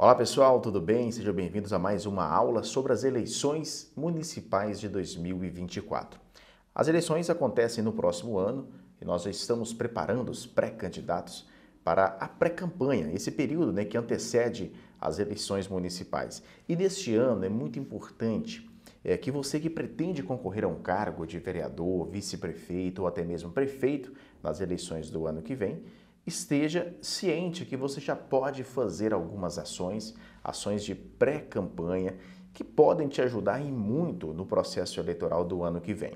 Olá pessoal, tudo bem? Sejam bem-vindos a mais uma aula sobre as eleições municipais de 2024. As eleições acontecem no próximo ano e nós já estamos preparando os pré-candidatos para a pré-campanha, esse período né, que antecede as eleições municipais. E neste ano é muito importante é, que você que pretende concorrer a um cargo de vereador, vice-prefeito ou até mesmo prefeito nas eleições do ano que vem, esteja ciente que você já pode fazer algumas ações, ações de pré-campanha, que podem te ajudar em muito no processo eleitoral do ano que vem.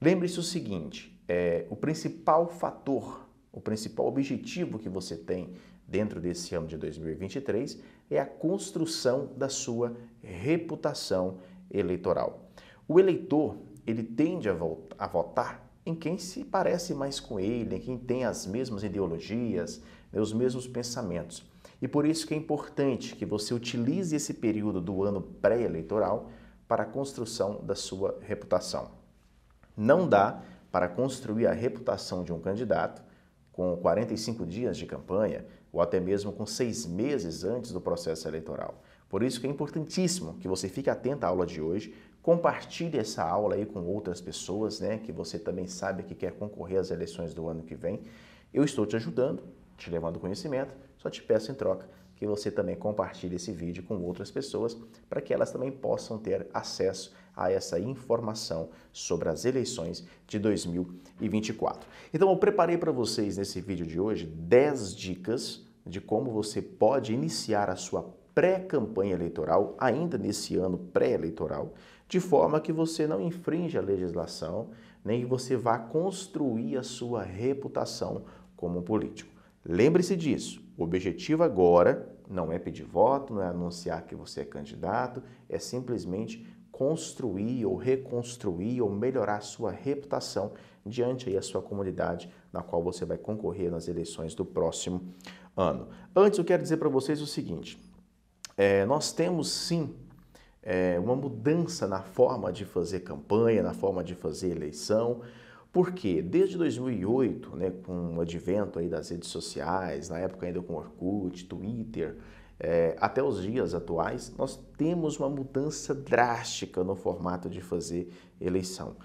Lembre-se o seguinte: é, o principal fator, o principal objetivo que você tem dentro desse ano de 2023 é a construção da sua reputação eleitoral. O eleitor ele tende a votar em quem se parece mais com ele, em quem tem as mesmas ideologias, os mesmos pensamentos. E por isso que é importante que você utilize esse período do ano pré-eleitoral para a construção da sua reputação. Não dá para construir a reputação de um candidato com 45 dias de campanha ou até mesmo com seis meses antes do processo eleitoral. Por isso que é importantíssimo que você fique atento à aula de hoje, Compartilhe essa aula aí com outras pessoas, né, que você também sabe que quer concorrer às eleições do ano que vem. Eu estou te ajudando, te levando conhecimento, só te peço em troca que você também compartilhe esse vídeo com outras pessoas para que elas também possam ter acesso a essa informação sobre as eleições de 2024. Então eu preparei para vocês nesse vídeo de hoje 10 dicas de como você pode iniciar a sua pré-campanha eleitoral ainda nesse ano pré-eleitoral de forma que você não infringe a legislação, nem que você vá construir a sua reputação como político. Lembre-se disso. O objetivo agora não é pedir voto, não é anunciar que você é candidato, é simplesmente construir ou reconstruir ou melhorar a sua reputação diante aí da sua comunidade na qual você vai concorrer nas eleições do próximo ano. Antes, eu quero dizer para vocês o seguinte: é, nós temos sim é, uma mudança na forma de fazer campanha, na forma de fazer eleição, porque desde 2008, né, com o advento aí das redes sociais, na época ainda com Orkut, Twitter, é, até os dias atuais, nós temos uma mudança drástica no formato de fazer eleição.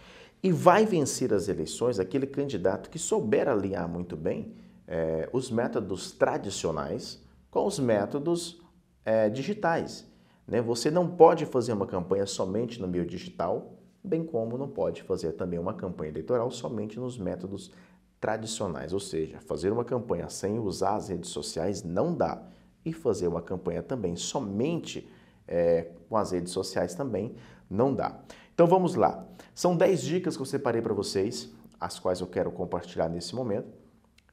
E vai vencer as eleições aquele candidato que souber alinhar muito bem é, os métodos tradicionais com os métodos é, digitais. Né? Você não pode fazer uma campanha somente no meio digital, bem como não pode fazer também uma campanha eleitoral somente nos métodos tradicionais, ou seja, fazer uma campanha sem usar as redes sociais não dá, e fazer uma campanha também somente é, com as redes sociais também não dá. Então vamos lá. São 10 dicas que eu separei para vocês, as quais eu quero compartilhar nesse momento,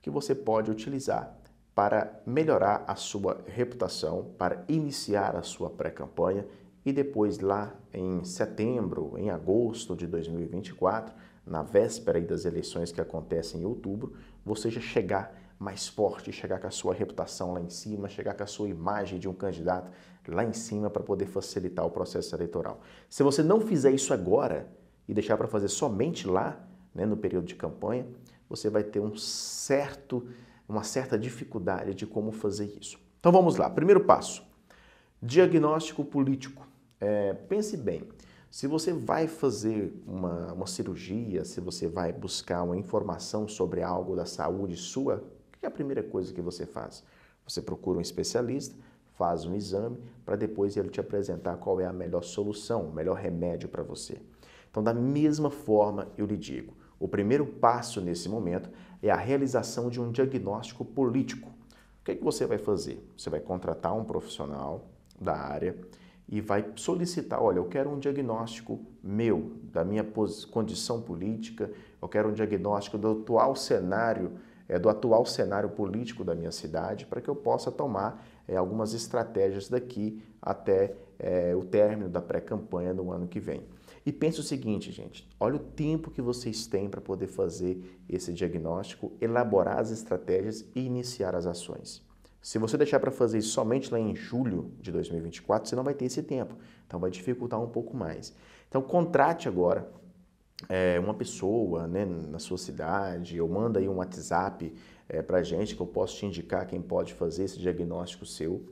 que você pode utilizar para melhorar a sua reputação, para iniciar a sua pré-campanha e depois lá em setembro, em agosto de 2024, na véspera das eleições que acontecem em outubro, você já chegar mais forte, chegar com a sua reputação lá em cima, chegar com a sua imagem de um candidato lá em cima para poder facilitar o processo eleitoral. Se você não fizer isso agora e deixar para fazer somente lá, né, no período de campanha, você vai ter um certo uma certa dificuldade de como fazer isso. Então vamos lá. Primeiro passo: diagnóstico político. É, pense bem. Se você vai fazer uma, uma cirurgia, se você vai buscar uma informação sobre algo da saúde sua, o que é a primeira coisa que você faz? Você procura um especialista, faz um exame, para depois ele te apresentar qual é a melhor solução, o melhor remédio para você. Então, da mesma forma, eu lhe digo, o primeiro passo nesse momento é a realização de um diagnóstico político. O que, é que você vai fazer? Você vai contratar um profissional da área e vai solicitar, olha, eu quero um diagnóstico meu, da minha condição política, eu quero um diagnóstico do atual cenário, é, do atual cenário político da minha cidade, para que eu possa tomar é, algumas estratégias daqui até é, o término da pré-campanha no ano que vem. E pense o seguinte, gente: olha o tempo que vocês têm para poder fazer esse diagnóstico, elaborar as estratégias e iniciar as ações. Se você deixar para fazer isso somente lá em julho de 2024, você não vai ter esse tempo. Então vai dificultar um pouco mais. Então contrate agora é, uma pessoa né, na sua cidade, ou manda aí um WhatsApp é, para a gente que eu posso te indicar quem pode fazer esse diagnóstico seu.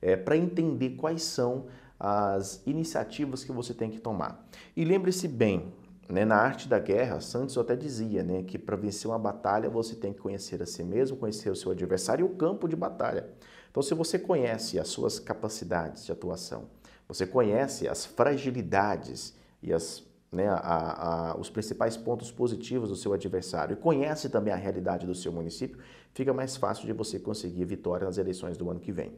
é, para entender quais são as iniciativas que você tem que tomar. E lembre-se bem, né, na arte da guerra, Santos até dizia né, que para vencer uma batalha você tem que conhecer a si mesmo, conhecer o seu adversário e o campo de batalha. Então, se você conhece as suas capacidades de atuação, você conhece as fragilidades e as, né, a, a, os principais pontos positivos do seu adversário e conhece também a realidade do seu município, fica mais fácil de você conseguir vitória nas eleições do ano que vem.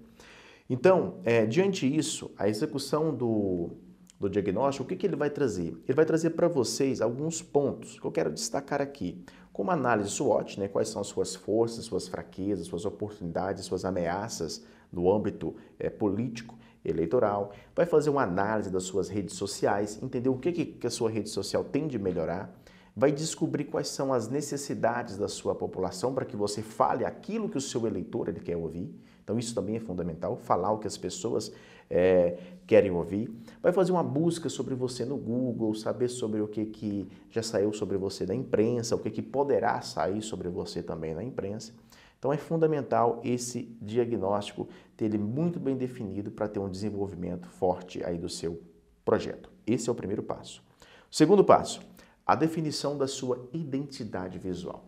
Então, é, diante disso, a execução do, do diagnóstico, o que, que ele vai trazer? Ele vai trazer para vocês alguns pontos que eu quero destacar aqui, como análise SWOT, né, quais são as suas forças, suas fraquezas, suas oportunidades, suas ameaças no âmbito é, político, eleitoral, vai fazer uma análise das suas redes sociais, entender o que, que a sua rede social tem de melhorar, vai descobrir quais são as necessidades da sua população para que você fale aquilo que o seu eleitor ele quer ouvir. Então isso também é fundamental, falar o que as pessoas é, querem ouvir. Vai fazer uma busca sobre você no Google, saber sobre o que, que já saiu sobre você da imprensa, o que, que poderá sair sobre você também na imprensa. Então é fundamental esse diagnóstico ter ele muito bem definido para ter um desenvolvimento forte aí do seu projeto. Esse é o primeiro passo. Segundo passo, a definição da sua identidade visual.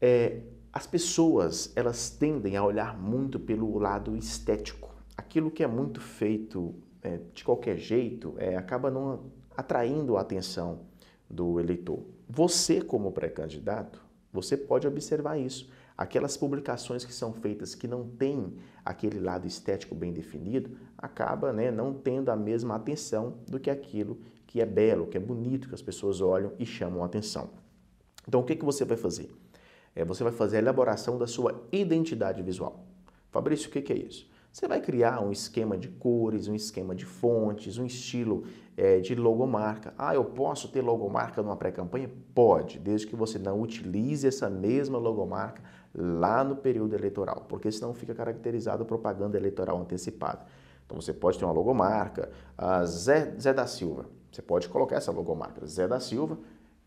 É, as pessoas elas tendem a olhar muito pelo lado estético. Aquilo que é muito feito é, de qualquer jeito é, acaba não atraindo a atenção do eleitor. Você, como pré-candidato, você pode observar isso. Aquelas publicações que são feitas que não têm aquele lado estético bem definido, acaba né, não tendo a mesma atenção do que aquilo que é belo, que é bonito, que as pessoas olham e chamam a atenção. Então, o que, que você vai fazer? É, você vai fazer a elaboração da sua identidade visual. Fabrício, o que, que é isso? Você vai criar um esquema de cores, um esquema de fontes, um estilo é, de logomarca. Ah, eu posso ter logomarca numa pré-campanha? Pode, desde que você não utilize essa mesma logomarca lá no período eleitoral, porque senão fica caracterizado propaganda eleitoral antecipada. Então você pode ter uma logomarca, a Zé, Zé da Silva, você pode colocar essa logomarca, Zé da Silva,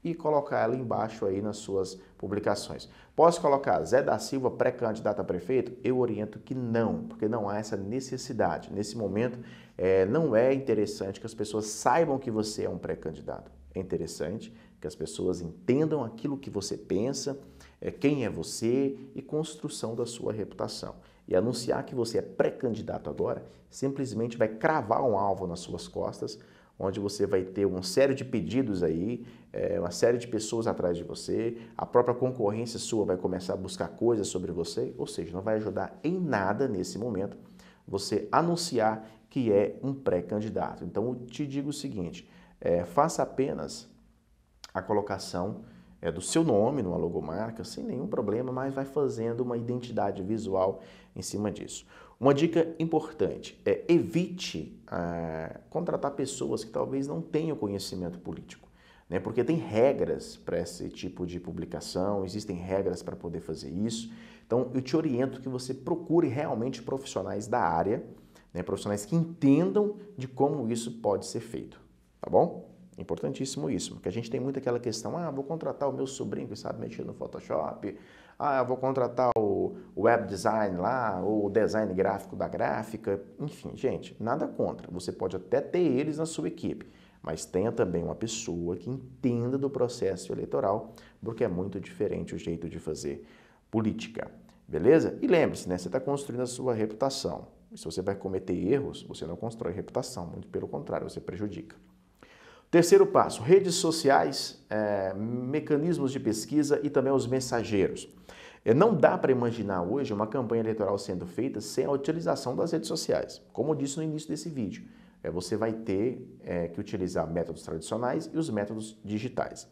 e colocar ela embaixo aí nas suas publicações. Posso colocar Zé da Silva pré-candidato a prefeito? Eu oriento que não, porque não há essa necessidade. Nesse momento, é, não é interessante que as pessoas saibam que você é um pré-candidato. É interessante que as pessoas entendam aquilo que você pensa, é, quem é você e construção da sua reputação. E anunciar que você é pré-candidato agora simplesmente vai cravar um alvo nas suas costas, onde você vai ter uma série de pedidos aí, é, uma série de pessoas atrás de você, a própria concorrência sua vai começar a buscar coisas sobre você, ou seja, não vai ajudar em nada nesse momento você anunciar que é um pré-candidato. Então, eu te digo o seguinte: é, faça apenas a colocação é, do seu nome numa logomarca, sem nenhum problema, mas vai fazendo uma identidade visual em cima disso. Uma dica importante é evite ah, contratar pessoas que talvez não tenham conhecimento político, né? porque tem regras para esse tipo de publicação, existem regras para poder fazer isso. Então, eu te oriento que você procure realmente profissionais da área, né? profissionais que entendam de como isso pode ser feito, tá bom? Importantíssimo isso, porque a gente tem muito aquela questão, ah, vou contratar o meu sobrinho que sabe mexer no Photoshop, ah, vou contratar o web design lá, ou o design gráfico da gráfica, enfim, gente, nada contra. Você pode até ter eles na sua equipe, mas tenha também uma pessoa que entenda do processo eleitoral, porque é muito diferente o jeito de fazer política, beleza? E lembre-se, né, você está construindo a sua reputação. Se você vai cometer erros, você não constrói reputação, muito pelo contrário, você prejudica. Terceiro passo, redes sociais, é, mecanismos de pesquisa e também os mensageiros. É, não dá para imaginar hoje uma campanha eleitoral sendo feita sem a utilização das redes sociais. Como eu disse no início desse vídeo, é, você vai ter é, que utilizar métodos tradicionais e os métodos digitais.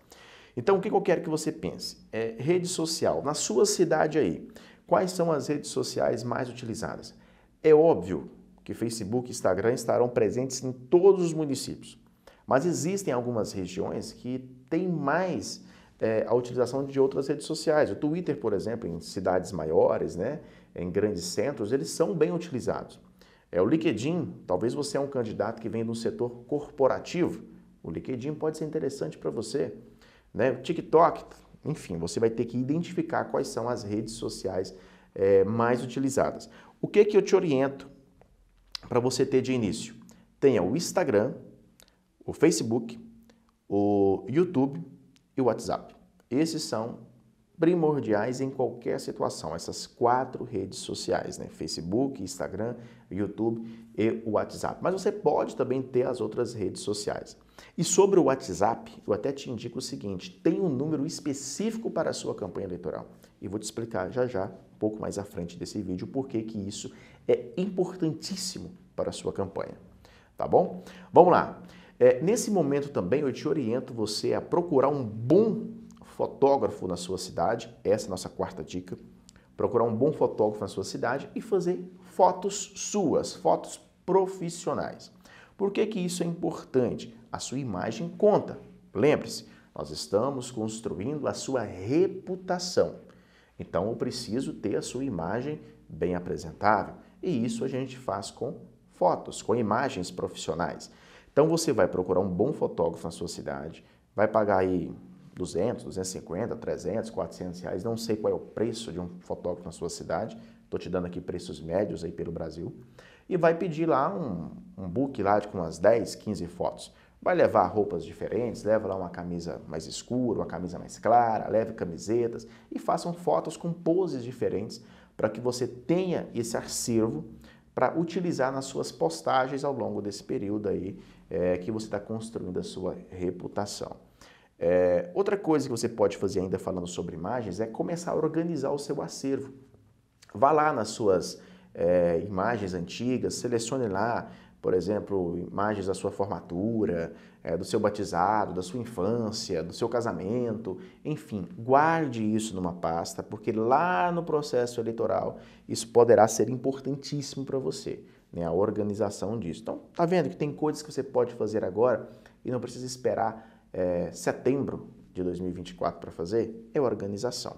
Então, o que eu quero que você pense? É, rede social, na sua cidade aí, quais são as redes sociais mais utilizadas? É óbvio que Facebook e Instagram estarão presentes em todos os municípios. Mas existem algumas regiões que têm mais é, a utilização de outras redes sociais. O Twitter, por exemplo, em cidades maiores, né, em grandes centros, eles são bem utilizados. É, o LinkedIn, talvez você é um candidato que vem do setor corporativo. O LinkedIn pode ser interessante para você. Né? O TikTok, enfim, você vai ter que identificar quais são as redes sociais é, mais utilizadas. O que, que eu te oriento para você ter de início? Tenha o Instagram, o Facebook, o YouTube e o WhatsApp. Esses são primordiais em qualquer situação, essas quatro redes sociais, né? Facebook, Instagram, YouTube e o WhatsApp. Mas você pode também ter as outras redes sociais. E sobre o WhatsApp, eu até te indico o seguinte: tem um número específico para a sua campanha eleitoral. E vou te explicar já já, um pouco mais à frente desse vídeo, por que isso é importantíssimo para a sua campanha. Tá bom? Vamos lá. É, nesse momento também eu te oriento você a procurar um bom fotógrafo na sua cidade, essa é a nossa quarta dica. Procurar um bom fotógrafo na sua cidade e fazer fotos suas, fotos profissionais. Por que, que isso é importante? A sua imagem conta. Lembre-se, nós estamos construindo a sua reputação. Então eu preciso ter a sua imagem bem apresentável. E isso a gente faz com fotos, com imagens profissionais. Então você vai procurar um bom fotógrafo na sua cidade, vai pagar aí 200, 250, 300, 400 reais, não sei qual é o preço de um fotógrafo na sua cidade, estou te dando aqui preços médios aí pelo Brasil, e vai pedir lá um, um book lá de com umas 10, 15 fotos. Vai levar roupas diferentes, leva lá uma camisa mais escura, uma camisa mais clara, leve camisetas e façam fotos com poses diferentes para que você tenha esse acervo para utilizar nas suas postagens ao longo desse período aí é, que você está construindo a sua reputação. É, outra coisa que você pode fazer ainda falando sobre imagens é começar a organizar o seu acervo. Vá lá nas suas é, imagens antigas, selecione lá, por exemplo, imagens da sua formatura, é, do seu batizado, da sua infância, do seu casamento, enfim, guarde isso numa pasta, porque lá no processo eleitoral isso poderá ser importantíssimo para você, né, a organização disso. Então, tá vendo que tem coisas que você pode fazer agora e não precisa esperar é, setembro de 2024 para fazer é organização.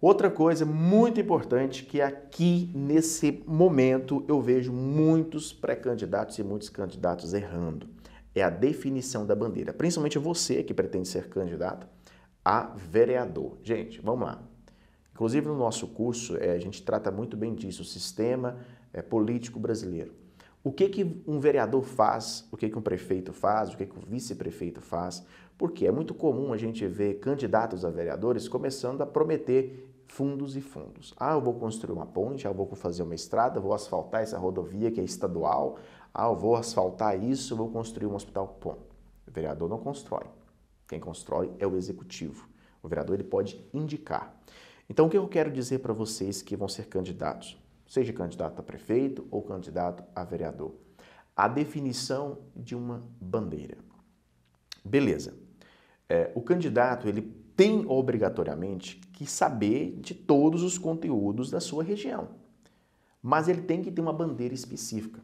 Outra coisa muito importante que aqui nesse momento eu vejo muitos pré-candidatos e muitos candidatos errando é a definição da bandeira, principalmente você que pretende ser candidato a vereador. Gente, vamos lá. Inclusive no nosso curso é, a gente trata muito bem disso, o sistema é, político brasileiro. O que, que um vereador faz, o que, que um prefeito faz, o que, que o vice-prefeito faz, porque é muito comum a gente ver candidatos a vereadores começando a prometer fundos e fundos. Ah, eu vou construir uma ponte, ah, eu vou fazer uma estrada, vou asfaltar essa rodovia que é estadual, ah, eu vou asfaltar isso, eu vou construir um hospital. Bom, o vereador não constrói. Quem constrói é o executivo. O vereador ele pode indicar. Então, o que eu quero dizer para vocês que vão ser candidatos? seja candidato a prefeito ou candidato a vereador. A definição de uma bandeira. Beleza. É, o candidato ele tem obrigatoriamente que saber de todos os conteúdos da sua região, mas ele tem que ter uma bandeira específica.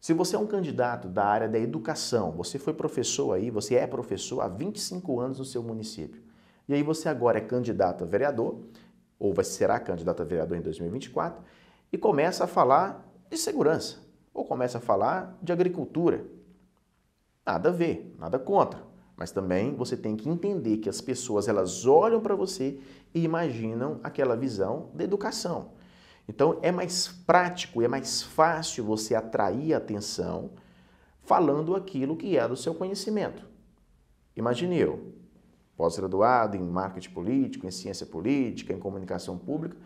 Se você é um candidato da área da educação, você foi professor aí, você é professor há 25 anos no seu município, e aí você agora é candidato a vereador, ou vai será candidato a vereador em 2024, e começa a falar de segurança ou começa a falar de agricultura. Nada a ver, nada contra, mas também você tem que entender que as pessoas elas olham para você e imaginam aquela visão da educação. Então é mais prático, é mais fácil você atrair atenção falando aquilo que é do seu conhecimento. Imagine eu, pós-graduado em marketing político, em ciência política, em comunicação pública,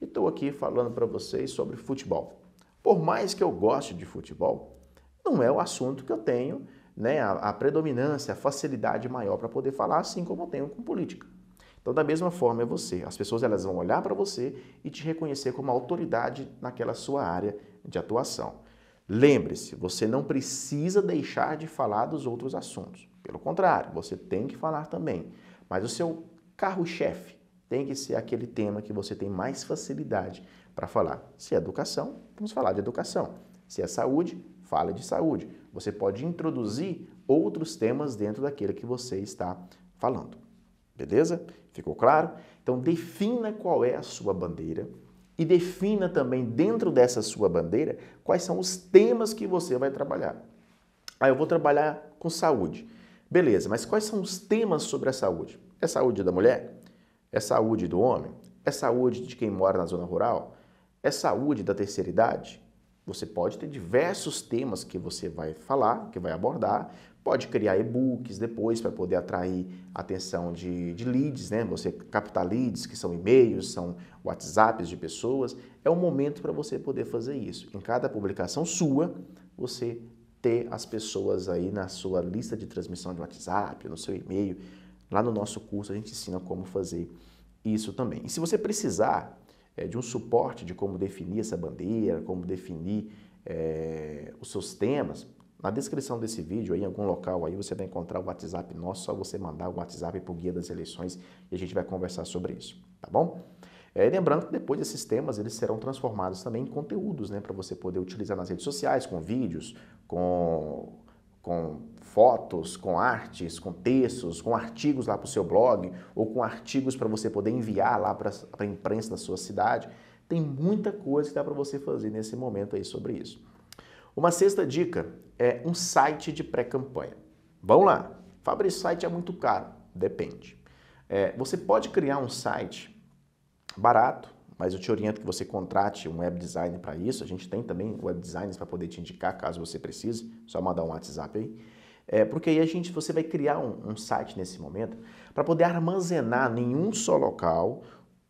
e estou aqui falando para vocês sobre futebol. Por mais que eu goste de futebol, não é o assunto que eu tenho né, a, a predominância, a facilidade maior para poder falar, assim como eu tenho com política. Então, da mesma forma é você. As pessoas elas vão olhar para você e te reconhecer como autoridade naquela sua área de atuação. Lembre-se, você não precisa deixar de falar dos outros assuntos. Pelo contrário, você tem que falar também. Mas o seu carro-chefe, tem que ser aquele tema que você tem mais facilidade para falar. Se é educação, vamos falar de educação. Se é saúde, fale de saúde. Você pode introduzir outros temas dentro daquele que você está falando. Beleza? Ficou claro? Então defina qual é a sua bandeira e defina também dentro dessa sua bandeira quais são os temas que você vai trabalhar. Ah, eu vou trabalhar com saúde. Beleza, mas quais são os temas sobre a saúde? É saúde da mulher? É saúde do homem? É saúde de quem mora na zona rural? É saúde da terceira idade? Você pode ter diversos temas que você vai falar, que vai abordar, pode criar e-books depois para poder atrair a atenção de, de leads, né? Você captar leads, que são e-mails, são WhatsApps de pessoas. É o momento para você poder fazer isso. Em cada publicação sua, você ter as pessoas aí na sua lista de transmissão de WhatsApp, no seu e-mail. Lá no nosso curso a gente ensina como fazer isso também. E se você precisar é, de um suporte de como definir essa bandeira, como definir é, os seus temas, na descrição desse vídeo, aí, em algum local, aí você vai encontrar o WhatsApp nosso, só você mandar o WhatsApp para o Guia das Eleições e a gente vai conversar sobre isso, tá bom? É, lembrando que depois esses temas eles serão transformados também em conteúdos, né, para você poder utilizar nas redes sociais, com vídeos, com, com fotos, com artes, com textos, com artigos lá para o seu blog ou com artigos para você poder enviar lá para a imprensa da sua cidade. Tem muita coisa que dá para você fazer nesse momento aí sobre isso. Uma sexta dica é um site de pré-campanha. Vamos lá. Fabrício, site é muito caro. Depende. É, você pode criar um site barato, mas eu te oriento que você contrate um web designer para isso. A gente tem também web designers para poder te indicar caso você precise. Só mandar um WhatsApp aí. É, porque aí a gente, você vai criar um, um site nesse momento para poder armazenar em um só local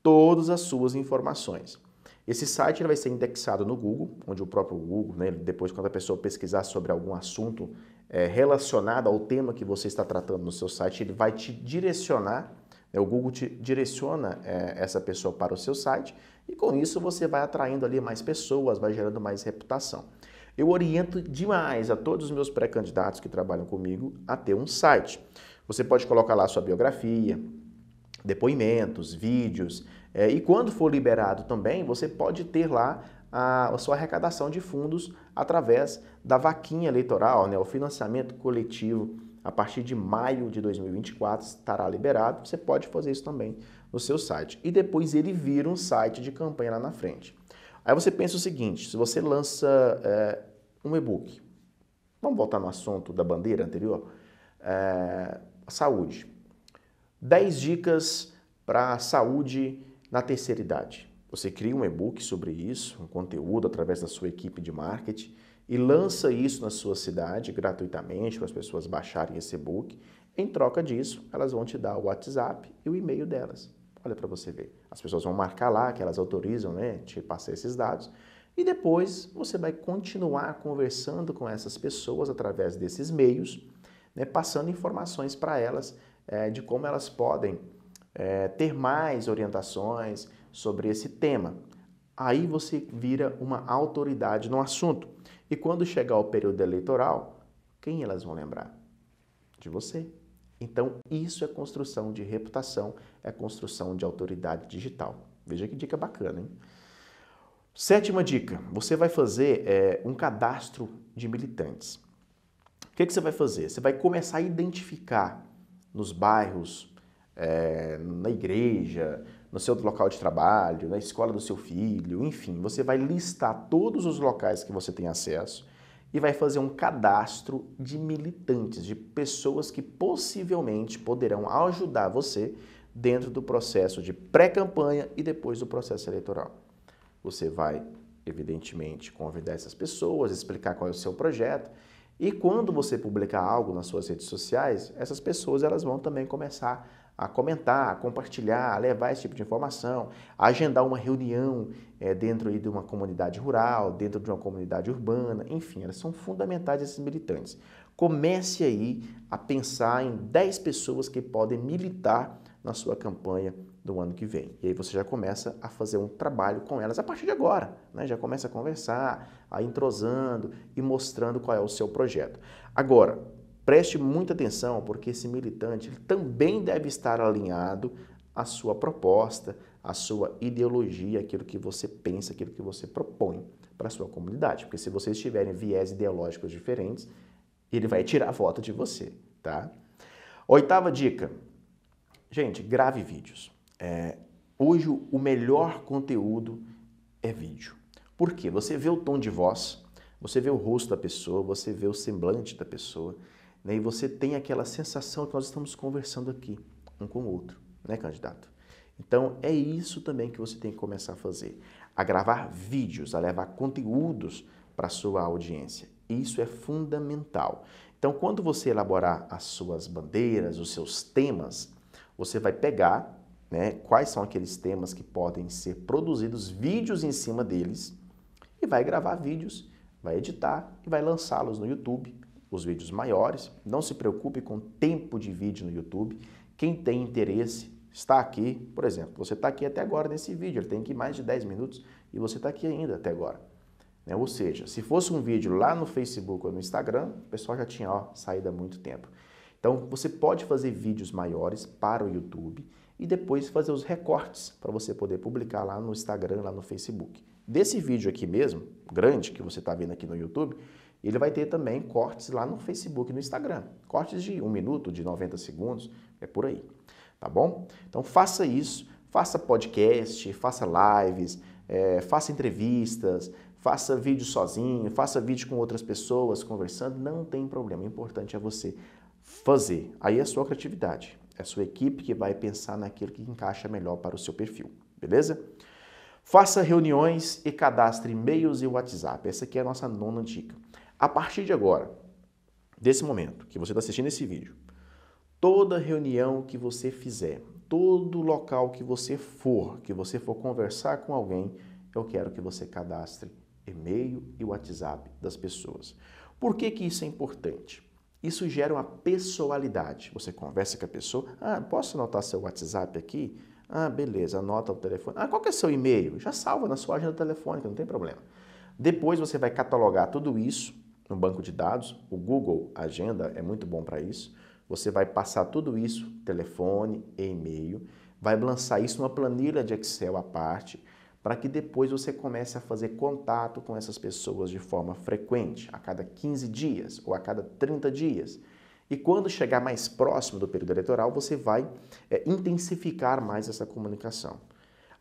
todas as suas informações. Esse site vai ser indexado no Google, onde o próprio Google, né, depois quando a pessoa pesquisar sobre algum assunto é, relacionado ao tema que você está tratando no seu site, ele vai te direcionar, o Google te direciona é, essa pessoa para o seu site e com isso você vai atraindo ali mais pessoas, vai gerando mais reputação. Eu oriento demais a todos os meus pré-candidatos que trabalham comigo a ter um site. Você pode colocar lá sua biografia, depoimentos, vídeos, é, e quando for liberado também, você pode ter lá a, a, sua arrecadação de fundos através da vaquinha eleitoral, né, o financiamento coletivo. A partir de maio de 2024 estará liberado. Você pode fazer isso também no seu site. E depois ele vira um site de campanha lá na frente. Aí você pensa o seguinte: se você lança é, um e-book, vamos voltar no assunto da bandeira anterior, é, saúde. 10 dicas para a saúde na terceira idade. Você cria um e-book sobre isso, um conteúdo através da sua equipe de marketing e lança isso na sua cidade gratuitamente para as pessoas baixarem esse e-book. Em troca disso, elas vão te dar o WhatsApp e o e-mail delas. Olha para você ver. As pessoas vão marcar lá que elas autorizam, né, te passar esses dados. E depois você vai continuar conversando com essas pessoas através desses meios, né, passando informações para elas é, de como elas podem é, ter mais orientações sobre esse tema. Aí você vira uma autoridade no assunto. E quando chegar o período eleitoral, quem elas vão lembrar? De você. Então, isso é construção de reputação, é construção de autoridade digital. Veja que dica bacana, hein? Sétima dica: você vai fazer é, um cadastro de militantes. O que, que, você vai fazer? Você vai começar a identificar nos bairros, é, na igreja, no seu local de trabalho, na escola do seu filho, enfim, você vai listar todos os locais que você tem acesso e vai fazer um cadastro de militantes, de pessoas que possivelmente poderão ajudar você dentro do processo de pré-campanha e depois do processo eleitoral. Você vai, evidentemente, convidar essas pessoas, explicar qual é o seu projeto e quando você publicar algo nas suas redes sociais, essas pessoas elas vão também começar a comentar, a compartilhar, a levar esse tipo de informação, a agendar uma reunião é, dentro de uma comunidade rural, dentro de uma comunidade urbana, enfim, elas são fundamentais esses militantes. Comece aí a pensar em 10 pessoas que podem militar na sua campanha do ano que vem. E aí você já começa a fazer um trabalho com elas a partir de agora, né? já começa a conversar, a entrosando e mostrando qual é o seu projeto. Agora, Preste muita atenção, porque esse militante também deve estar alinhado à sua proposta, à sua ideologia, aquilo que você pensa, aquilo que você propõe para a sua comunidade. Porque se vocês tiverem viés ideológicos diferentes, ele vai tirar a voto de você, tá? Oitava dica. Gente, grave vídeos. É, hoje o melhor conteúdo é vídeo. Por quê? Você vê o tom de voz, você vê o rosto da pessoa, você vê o semblante da pessoa, né? E você tem aquela sensação que nós estamos conversando aqui, um com o outro, né, candidato? Então, é isso também que você tem que começar a fazer. A gravar vídeos, a levar conteúdos para a sua audiência. Isso é fundamental. Então, quando você elaborar as suas bandeiras, os seus temas, você vai pegar né, quais são aqueles temas que podem ser produzidos vídeos em cima deles e vai gravar vídeos, vai editar e vai lançá-los no YouTube, os vídeos maiores. Não se preocupe com tempo de vídeo no YouTube. Quem tem interesse está aqui, por exemplo, você está aqui até agora nesse vídeo, ele tem aqui mais de 10 minutos e você está aqui ainda até agora. Né? Ou seja, se fosse um vídeo lá no Facebook ou no Instagram, o pessoal já tinha ó, saído há muito tempo. Então, você pode fazer vídeos maiores para o YouTube e depois fazer os recortes para você poder publicar lá no Instagram, lá no Facebook. Desse vídeo aqui mesmo, grande, que você está vendo aqui no YouTube, ele vai ter também cortes lá no Facebook e no Instagram. Cortes de um minuto, de 90 segundos, é por aí tá bom? Então faça isso, faça podcast, faça lives, é, faça entrevistas, faça vídeo sozinho, faça vídeo com outras pessoas conversando, não tem problema. O importante é você fazer. Aí é a sua criatividade, é a sua equipe que vai pensar naquilo que encaixa melhor para o seu perfil, beleza? Faça reuniões e cadastre e-mails e WhatsApp. Essa aqui é a nossa nona dica. A partir de agora, desse momento que você está assistindo esse vídeo, toda reunião que você fizer, todo local que você for, que você for conversar com alguém, eu quero que você cadastre e-mail e WhatsApp das pessoas. Por que, que isso é importante? Isso gera uma pessoalidade. Você conversa com a pessoa, ah, posso anotar seu WhatsApp aqui? Ah, beleza, anota o telefone. Ah, qual que é seu e-mail? Já salva na sua agenda telefônica, não tem problema. Depois você vai catalogar tudo isso no banco de dados. O Google Agenda é muito bom para isso. Você vai passar tudo isso, telefone e-mail, vai lançar isso numa planilha de Excel à parte, para que depois você comece a fazer contato com essas pessoas de forma frequente, a cada 15 dias ou a cada 30 dias. E quando chegar mais próximo do período eleitoral, você vai é, intensificar mais essa comunicação.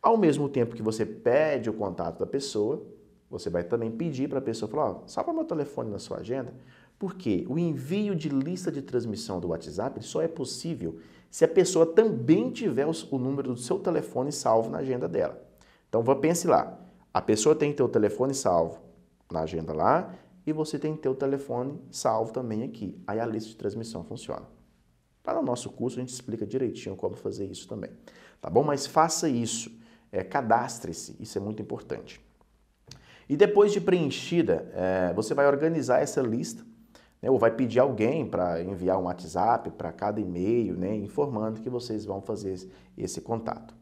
Ao mesmo tempo que você pede o contato da pessoa, você vai também pedir para a pessoa falar, salva meu telefone na sua agenda, porque o envio de lista de transmissão do WhatsApp só é possível se a pessoa também tiver o número do seu telefone salvo na agenda dela. Então, pense lá. A pessoa tem que ter o telefone salvo na agenda lá e você tem que ter o telefone salvo também aqui. Aí a lista de transmissão funciona. Para o nosso curso a gente explica direitinho como fazer isso também. Tá bom? Mas faça isso. É, Cadastre-se. Isso é muito importante. E depois de preenchida, é, você vai organizar essa lista né, ou vai pedir alguém para enviar um WhatsApp para cada e-mail, né, informando que vocês vão fazer esse contato.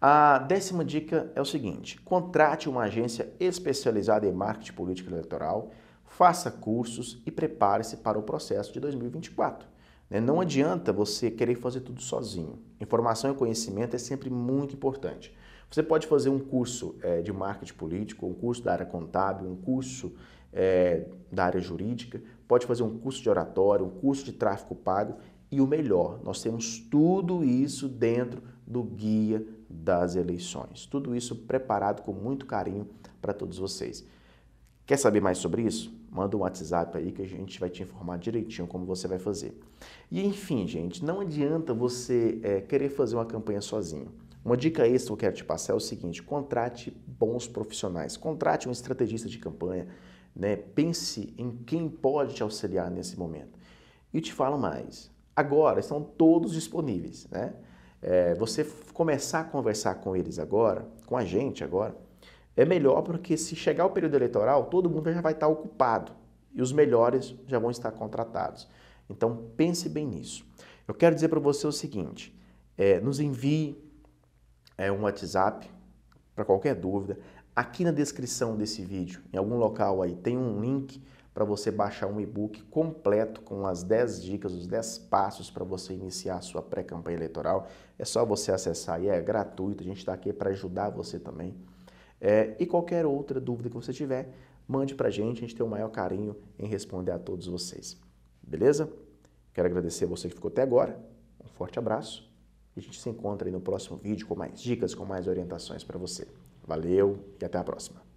A décima dica é o seguinte: contrate uma agência especializada em marketing político eleitoral, faça cursos e prepare-se para o processo de 2024. Né? Não adianta você querer fazer tudo sozinho. Informação e conhecimento é sempre muito importante. Você pode fazer um curso é, de marketing político, um curso da área contábil, um curso é, da área jurídica, pode fazer um curso de oratório, um curso de tráfego pago e o melhor, nós temos tudo isso dentro do guia das eleições. Tudo isso preparado com muito carinho para todos vocês. Quer saber mais sobre isso? Manda um WhatsApp aí que a gente vai te informar direitinho como você vai fazer. E enfim, gente, não adianta você é, querer fazer uma campanha sozinho. Uma dica extra que eu quero te passar é o seguinte: contrate bons profissionais, contrate um estrategista de campanha, né? Pense em quem pode te auxiliar nesse momento. E te falo mais, agora estão todos disponíveis. Né? É, você começar a conversar com eles agora, com a gente agora, é melhor porque se chegar o período eleitoral, todo mundo já vai estar ocupado e os melhores já vão estar contratados. Então pense bem nisso. Eu quero dizer para você o seguinte: é, nos envie é, um WhatsApp para qualquer dúvida. Aqui na descrição desse vídeo, em algum local aí, tem um link para você baixar um e-book completo com as 10 dicas, os 10 passos para você iniciar a sua pré-campanha eleitoral. É só você acessar e é gratuito, a gente está aqui para ajudar você também. É, e qualquer outra dúvida que você tiver, mande para a gente, a gente tem o maior carinho em responder a todos vocês. Beleza? Quero agradecer a você que ficou até agora, um forte abraço e a gente se encontra aí no próximo vídeo com mais dicas, com mais orientações para você. Valeu e até a próxima.